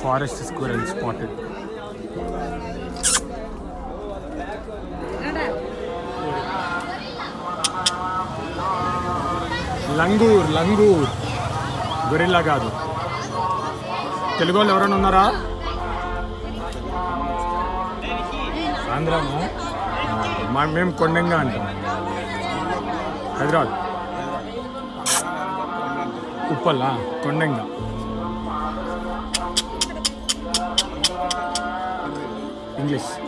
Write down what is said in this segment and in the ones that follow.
forest squirrel spotted. Langur langur. Gorilla కాదు. తెలుగు వాళ్ళు ఎవరైనా ఉన్నారా? ఆంధ్రము. మా మేము కొండంగా అంటాం. Hyderabad. ఉప్పల్లా? కొండంగా. English.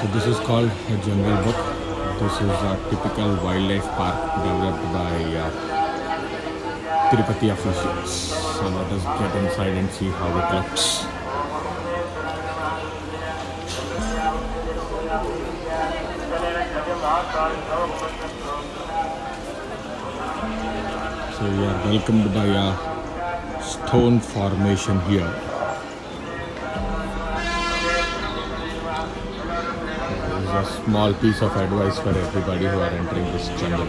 So this is called a jungle book. This is a typical wildlife park developed by uh, Tirupati officials. So let us get inside and see how it looks. So we are welcomed by a stone formation here. There is a small piece of advice for everybody who are entering this jungle.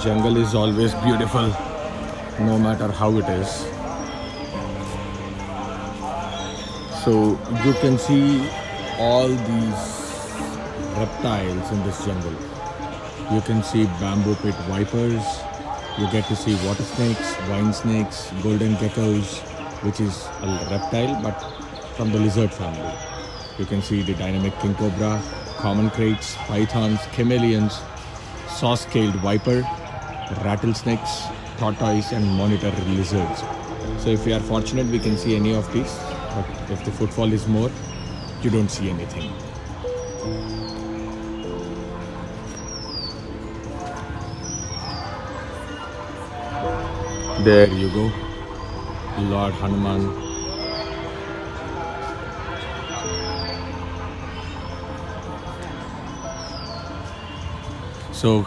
Jungle is always beautiful, no matter how it is. So you can see all these reptiles in this jungle. You can see bamboo pit vipers. You get to see water snakes, vine snakes, golden geckos, which is a reptile but from the lizard family. You can see the dynamic king cobra, common kraits, pythons, chameleons, saw-scaled viper, rattlesnakes, tortoise and monitor lizards. So if we are fortunate we can see any of these, but if the footfall is more, you don't see anything. There you go, Lord Hanuman. So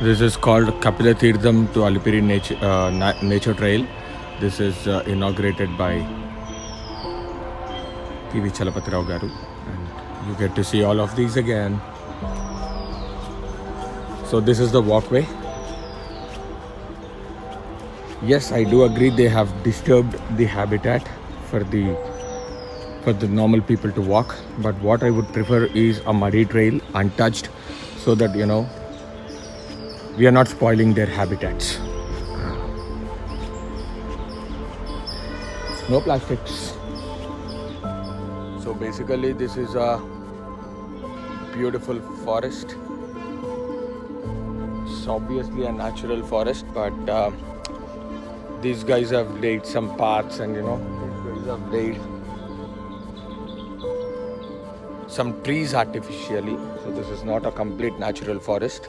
this is called Kapila Teertham to Alipiri Nature, uh, Na- Nature Trail. This is uh, inaugurated by TV Chalapati Rao Garu. And you get to see all of these again. So this is the walkway. Yes, I do agree they have disturbed the habitat for the for the normal people to walk. But what I would prefer is a muddy trail, untouched, so that you know we are not spoiling their habitats. No plastics. So basically, this is a beautiful forest. It's obviously a natural forest, but uh, these guys have laid some paths, and you know, these guys have laid some trees artificially. So this is not a complete natural forest,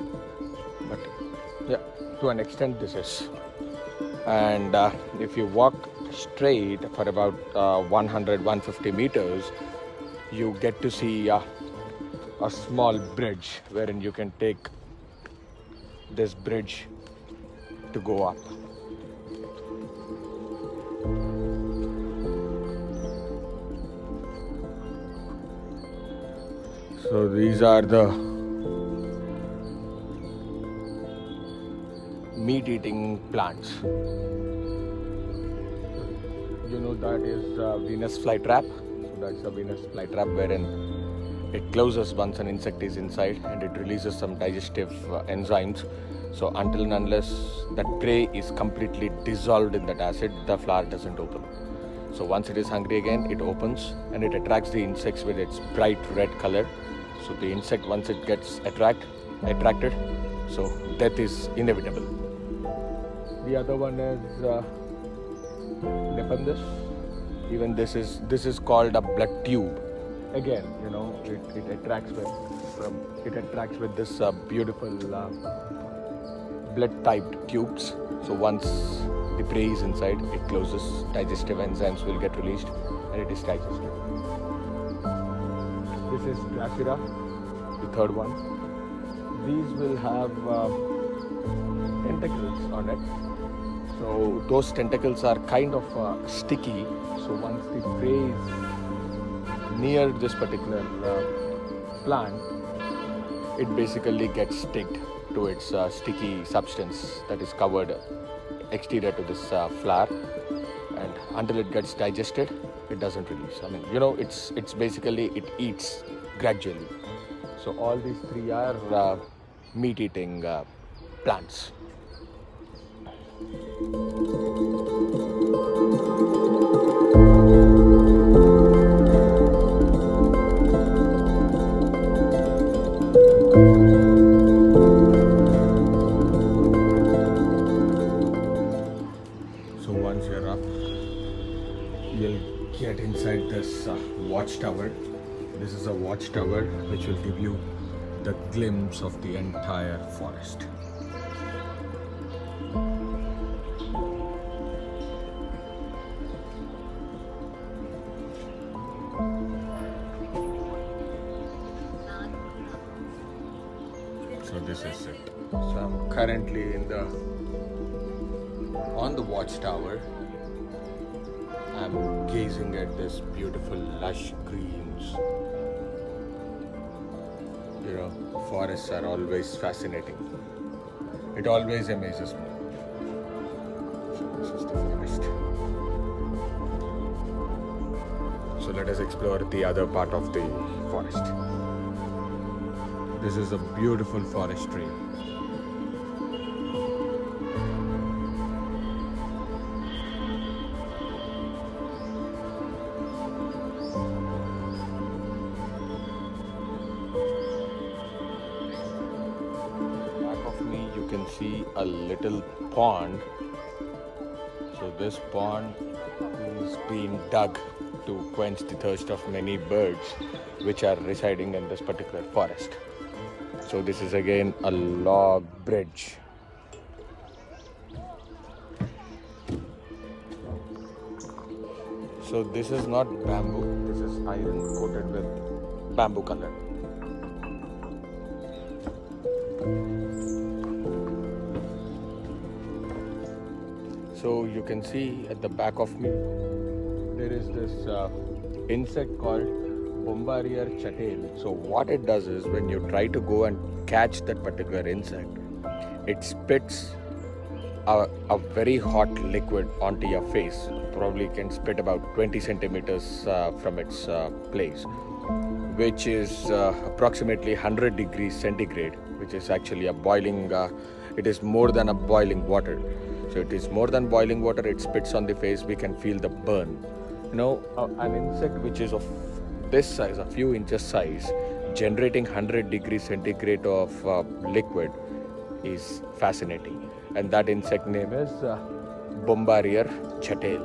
to an extent this is. And uh, if you walk straight for about uh, 100 150 meters, you get to see uh, a small bridge wherein you can take this bridge to go up. So these are the meat eating plants. You know that is uh, Venus flytrap. So that's a Venus flytrap wherein it closes once an insect is inside and it releases some digestive uh, enzymes. So until and unless that prey is completely dissolved in that acid, the flower doesn't open. So once it is hungry again, it opens and it attracts the insects with its bright red color. So the insect once it gets attract attracted, so death is inevitable. The other one is uh, Nepenthes. Even this is this is called a blood tube. Again, you know, it, it attracts with from it attracts with this uh, beautiful uh, blood typed tubes. So once the prey is inside, it closes, digestive enzymes will get released and it is digested. This is Dracula, the third one. These will have uh, tentacles on it. Those tentacles are kind of uh, sticky. So once the prey is near this particular uh, plant, it basically gets sticked to its uh, sticky substance that is covered exterior to this uh, flower. And until it gets digested it doesn't release. I mean you know it's it's basically it eats gradually. So all these three are uh, meat eating uh, plants once you're up, you'll get inside this uh, watchtower. This is a watchtower which will give you the glimpse of the entire forest. So this is it. So I'm currently in the on the watchtower. I'm gazing at this beautiful lush greens. You know, forests are always fascinating. It always amazes me. So this is the forest. So let us explore the other part of the forest. This is a beautiful forest tree. See a little pond. So this pond is being dug to quench the thirst of many birds which are residing in this particular forest. So this is again a log bridge. So this is not bamboo this is iron coated with bamboo color So you can see at the back of me, there is this uh, insect called Bombardier chattel. So what it does is when you try to go and catch that particular insect, it spits a, a very hot liquid onto your face. Probably can spit about 20 centimeters uh, from its uh, place, which is uh, approximately 100 degrees centigrade, which is actually a boiling. Uh, it is more than a boiling water. So it is more than boiling water. It spits on the face. We can feel the burn. You know, an insect which is of this size, a few inches size, generating 100 degrees centigrade of uh, liquid is fascinating. And that insect name is uh, Bombardier chattel.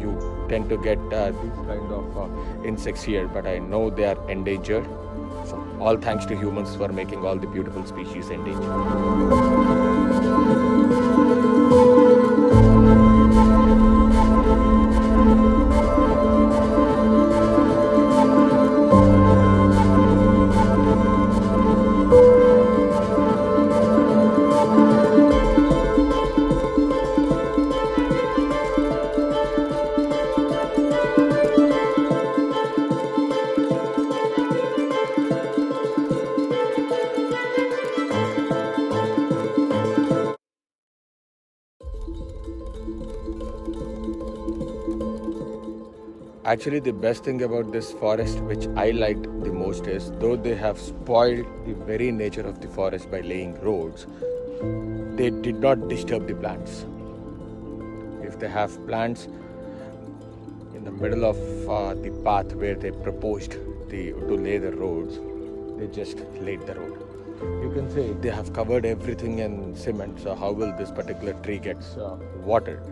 You tend to get uh, these kind of uh, insects here, but I know they are endangered. So all thanks to humans for making all the beautiful species endangered. Actually the best thing about this forest which i liked the most is though they have spoiled the very nature of the forest by laying roads they did not disturb the plants. If they have plants in the middle of uh, the path where they proposed the, to lay the roads they just laid the road. You can say they have covered everything in cement so how will this particular tree get uh, watered?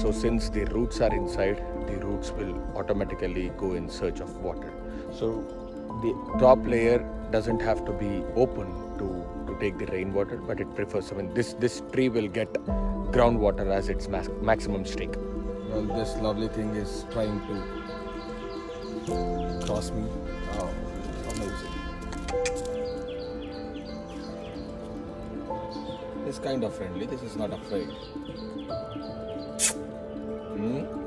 So since the roots are inside the roots will automatically go in search of water. So the top layer doesn't have to be open to to take the rainwater but it prefers i mean this this tree will get groundwater as its maximum streak well this lovely thing is trying to cross me. Oh amazing. It's kind of friendly this is not afraid. Hmm?